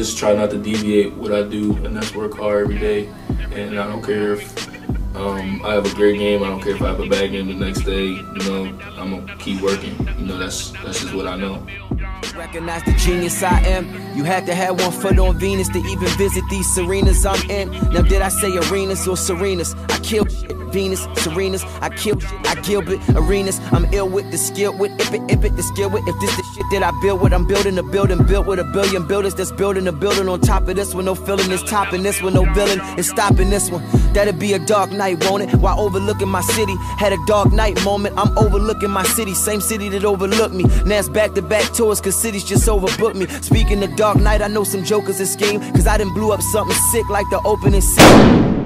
just try not to deviate what I do, and that's work hard every day. And I don't care if um, I have a great game. I don't care if I have a bad game the next day. You know, I'm gonna keep working. You know, that's that's just what I know. Recognize the genius I am. You had to have one foot on Venus to even visit these Serenas I'm in. Now, did I say arenas or Serenas? I kill shit. Venus, Serenas, I kill shit. I Gilbert, arenas. I'm ill with the skill with if it, if it, the skill with. If this the shit that I build with, I'm building a building built with a billion builders that's building a building on top of this one. No feeling is topping this one. No villain is stopping this one. That'd be a Dark Knight, won't it? While overlooking my city, had a Dark Knight moment. I'm overlooking my city, same city that overlooked me. Now it's back to back tours, cause cities just overbooked me. Speaking of Dark Knight, I know some jokers that scheme, cause I done blew up something sick like the opening scene.